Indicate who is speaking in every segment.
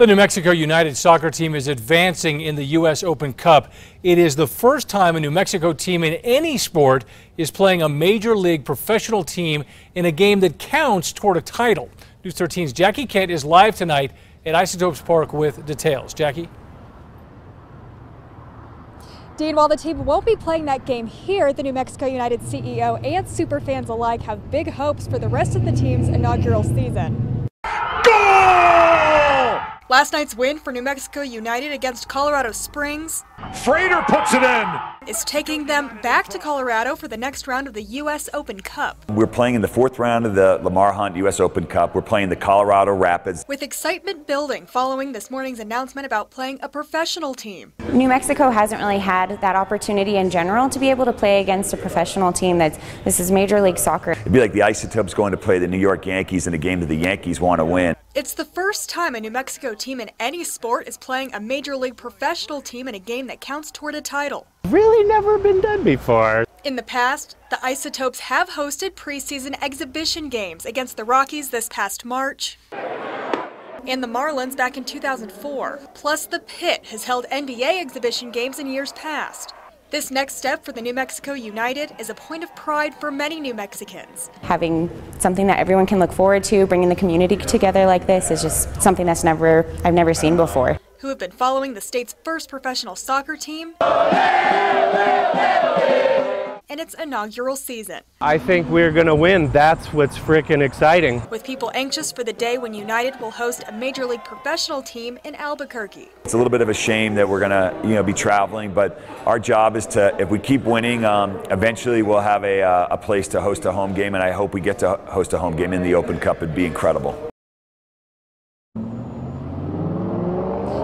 Speaker 1: The New Mexico United soccer team is advancing in the U.S. Open Cup. It is the first time a New Mexico team in any sport is playing a major league professional team in a game that counts toward a title. News 13's Jackie Kent is live tonight at Isotopes Park with details. Jackie?
Speaker 2: Dean, while the team won't be playing that game here, the New Mexico United CEO and superfans alike have big hopes for the rest of the team's inaugural season. Last night's win for New Mexico United against Colorado Springs.
Speaker 3: Frater puts it in
Speaker 2: is taking them back to Colorado for the next round of the U.S. Open Cup.
Speaker 4: We're playing in the fourth round of the Lamar Hunt U.S. Open Cup. We're playing the Colorado Rapids.
Speaker 2: With excitement building following this morning's announcement about playing a professional team.
Speaker 5: New Mexico hasn't really had that opportunity in general to be able to play against a professional team that's this is Major League Soccer.
Speaker 4: It'd be like the Isotopes going to play the New York Yankees in a game that the Yankees want to win.
Speaker 2: It's the first time a New Mexico team in any sport is playing a Major League professional team in a game that counts toward a title.
Speaker 6: Really never been done before.
Speaker 2: In the past, the Isotopes have hosted preseason exhibition games against the Rockies this past March and the Marlins back in 2004. Plus, the Pit has held NBA exhibition games in years past. This next step for the New Mexico United is a point of pride for many New Mexicans.
Speaker 5: Having something that everyone can look forward to, bringing the community together like this is just something that's never I've never seen before.
Speaker 2: Who have been following the state's first professional soccer team in its inaugural season.
Speaker 6: I think we're going to win. That's what's freaking exciting.
Speaker 2: With people anxious for the day when United will host a major league professional team in Albuquerque.
Speaker 4: It's a little bit of a shame that we're going to, you know, be traveling, but our job is to, if we keep winning, um, eventually we'll have a, uh, a place to host a home game, and I hope we get to host a home game in the Open Cup. It'd be incredible.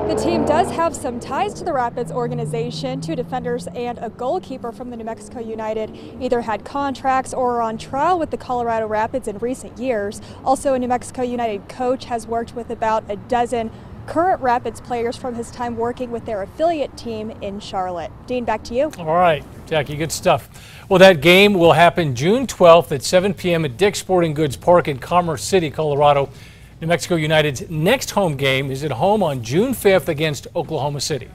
Speaker 2: The team does have some ties to the Rapids organization. Two defenders and a goalkeeper from the New Mexico United either had contracts or are on trial with the Colorado Rapids in recent years. Also, a New Mexico United coach has worked with about a dozen current Rapids players from his time working with their affiliate team in Charlotte. Dean, back to you.
Speaker 1: All right, Jackie, good stuff. Well, that game will happen June 12th at 7 p.m. at Dick's Sporting Goods Park in Commerce City, Colorado. New Mexico United's next home game is at home on June 5th against Oklahoma City.